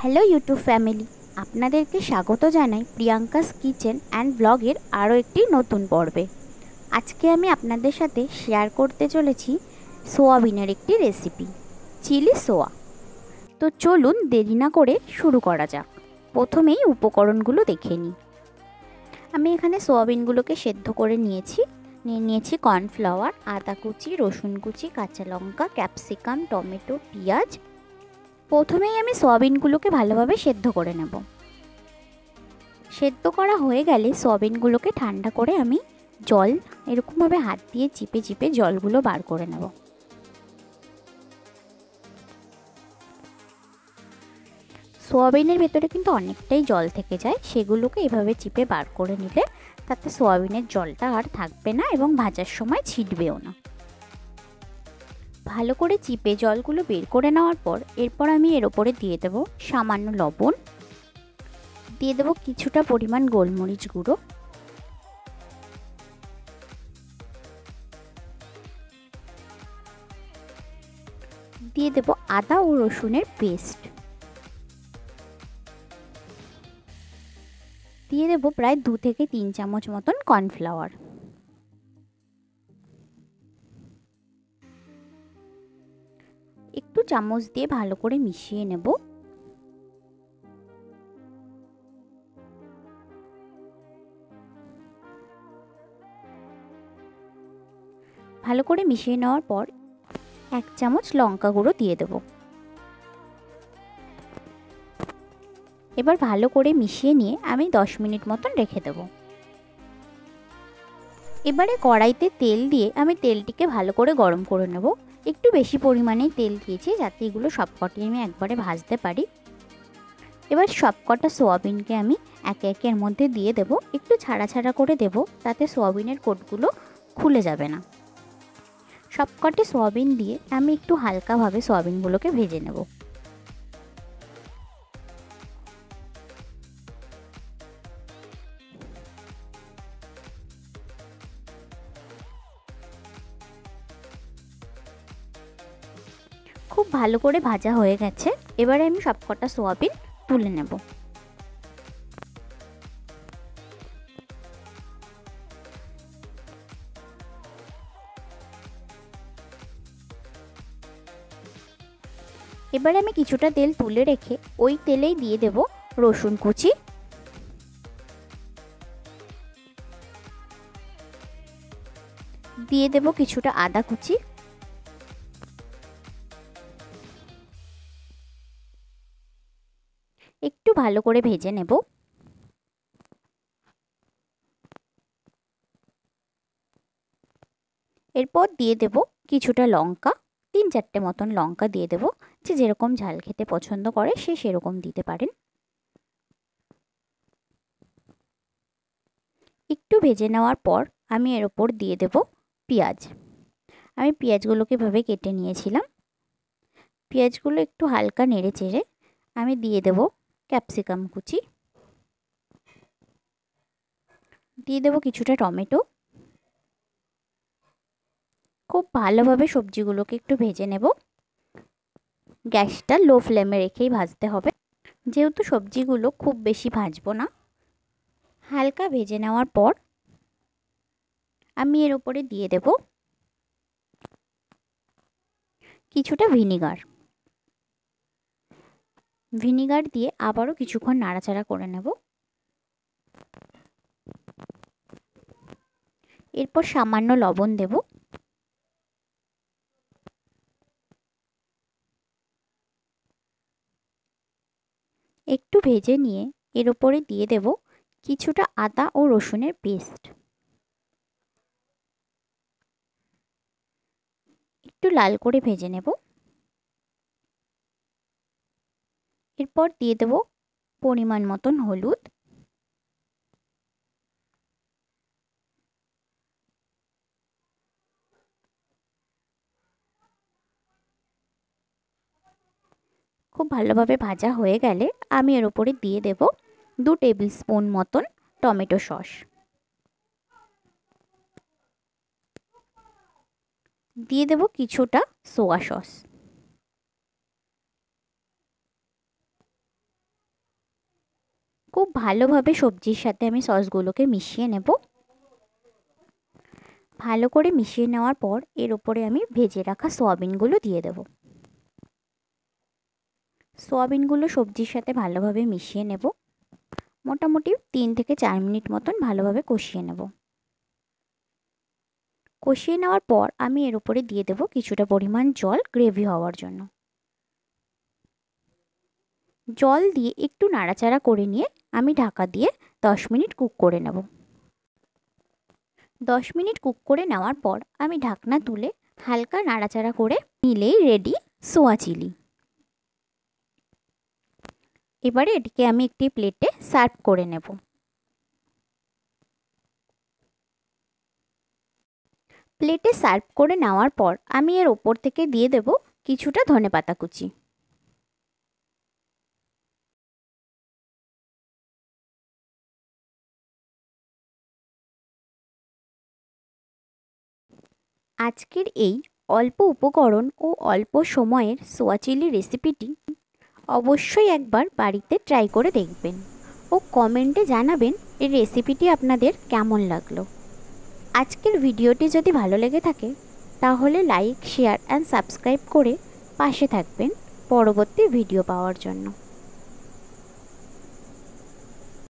Hello YouTube family আপনাদেরকে স্বাগত জানাই প্রিয়াঙ্কাস কিচেন অ্যান্ড ব্লগের আরও একটি নতুন পর্বে। আজকে আমি আপনাদের সাথে শেয়ার করতে চলেছি সোয়াবিনের একটি রেসিপি চিলি সোয়া তো চলুন দেরি না করে শুরু করা যাক। প্রথমেই উপকরণগুলো দেখে নিই। আমি এখানে সোয়াবিনগুলোকে সেদ্ধ করে নিয়েছি। নিয়ে নিয়েছি কর্নফ্লাওয়ার আদা কুচি, রসুন কুচি, কাঁচা লঙ্কা ক্যাপসিকাম টমেটো, পেঁয়াজ প্রথমেই আমি সয়াবিনগুলোকে ভালোভাবে সেদ্ধ করে নেব। সেদ্ধ করা হয়ে গেলে সয়াবিনগুলোকে ঠান্ডা করে আমি জল, এরকমভাবে হাত দিয়ে চিপে চিপে জলগুলো বার করে নেব। সোয়াবিনের ভেতরে কিন্তু অনেকটাই জল থেকে যায়, সেগুলোকে এভাবে চিপে বার করে নিলে তাতে সোয়াবিনের জলটা আর থাকবে না এবং ভাজার সময় ছিটবেও না। ভালো করে চিপে জলগুলো বের করে নেওয়ার পর এরপর আমি এর ওপরে দিয়ে দেব সামান্য লবণ। দিয়ে দেব কিছুটা পরিমাণ গোলমরিচ গুঁড়ো। দিয়ে দেব আদা ও রসুনের পেস্ট। দিয়ে দেব প্রায় দু থেকে তিন চামচ মতন কর্নফ্লাওয়ার। একটু চামচ দিয়ে ভালো করে মিশিয়ে নেব। ভালো করে মিশিয়ে নেওয়ার পর এক চামচ লঙ্কা গুঁড়ো দিয়ে দেব। এবার ভালো করে মিশিয়ে নিয়ে আমি দশ মিনিট মতন রেখে দেব। এবারে কড়াইতে তেল দিয়ে আমি তেলটিকে ভালো করে গরম করে নেব। একটু বেশি পরিমাণে তেল দিয়েছি যাতে এগুলো সবকটি আমি একবারে ভাজতে পারি। এবার সবকটা সোয়াবিনকে আমি একে একের মধ্যে দিয়ে দেব। একটু ছাড়া ছাড়া করে দেব তাতে সোয়াবিনের কোটগুলো খুলে যাবে না। সবকটি সোয়াবিন দিয়ে আমি একটু হালকাভাবে সোয়াবিনগুলোকে ভেজে নেব। খুব ভালো করে ভাজা হয়ে গেছে। এবারে আমি সবকটা সোয়াবিন তুলে নেব। এবারে আমি কিছুটা তেল তুলে রেখে ওই তেলেই দিয়ে দেব রসুন কুচি। দিয়ে দেব কিছুটা আদা কুচি। ভালো করে ভেজে নেব। এরপর দিয়ে দেব কিছুটা লঙ্কা, তিন চারটে মতন লঙ্কা দিয়ে দেব। যে যেরকম ঝাল খেতে পছন্দ করে, সে সেরকম দিতে পারেন। একটু ভেজে নেওয়ার পর আমি এর ওপর দিয়ে দেব পেঁয়াজ। আমি পেঁয়াজগুলোকে এভাবে কেটে নিয়েছিলাম। পেঁয়াজগুলো একটু হালকা নেড়ে চেড়ে আমি দিয়ে দেব ক্যাপসিকাম কুচি। দিয়ে দেব কিছুটা টমেটো। খুব ভালোভাবে সবজিগুলোকে একটু ভেজে নেব। গ্যাসটা লো ফ্লেমে রেখেই ভাজতে হবে। যেহেতু সবজিগুলো খুব বেশি ভাজবো না, হালকা ভেজে নেওয়ার পর আমি এর উপরে দিয়ে দেব কিছুটা ভিনিগার। ভিনিগার দিয়ে আবারও কিছুক্ষণ নাড়াচাড়া করে নেব। এরপর সামান্য লবণ দেব। একটু ভেজে নিয়ে এর ওপরে দিয়ে দেব কিছুটা আদা ও রসুনের পেস্ট। একটু লাল করে ভেজে নেব। এরপর দিয়ে দেব পরিমাণ মতন হলুদ। খুব ভালোভাবে ভাজা হয়ে গেলে আমি এর উপরে দিয়ে দেব দু টেবিল স্পুন মতন টমেটো সস। দিয়ে দেব কিছুটা সোয়া সস। খুব ভালোভাবে সবজির সাথে আমি সসগুলোকে মিশিয়ে নেব। ভালো করে মিশিয়ে নেওয়ার পর এর ওপরে আমি ভেজে রাখা সোয়াবিনগুলো দিয়ে দেব। সোয়াবিনগুলো সবজির সাথে ভালোভাবে মিশিয়ে নেব। মোটামুটি তিন থেকে চার মিনিট মতন ভালোভাবে কষিয়ে নেব। কষিয়ে নেওয়ার পর আমি এর উপরে দিয়ে দেব কিছুটা পরিমাণ জল গ্রেভি হওয়ার জন্য। জল দিয়ে একটু নাড়াচাড়া করে নিয়ে আমি ঢাকা দিয়ে দশ মিনিট কুক করে নেব। দশ মিনিট কুক করে নেওয়ার পর আমি ঢাকনা তুলে হালকা নাড়াচাড়া করে নিলেই রেডি সোয়া চিলি। এবারে এটিকে আমি একটি প্লেটে সার্ভ করে নেব। প্লেটে সার্ভ করে নেওয়ার পর আমি এর ওপর থেকে দিয়ে দেব কিছুটা ধনে পাতা কুচি। আজকের এই অল্প উপকরণ ও অল্প সময়ের সোয়া চিলি রেসিপিটি অবশ্যই একবার বাড়িতে ট্রাই করে দেখবেন ও কমেন্টে জানাবেন এই রেসিপিটি আপনাদের কেমন লাগল। আজকের ভিডিওটি যদি ভালো লেগে থাকে, তাহলে লাইক, শেয়ার অ্যান্ড সাবস্ক্রাইব করে পাশে থাকবেন পরবর্তী ভিডিও পাওয়ার জন্য।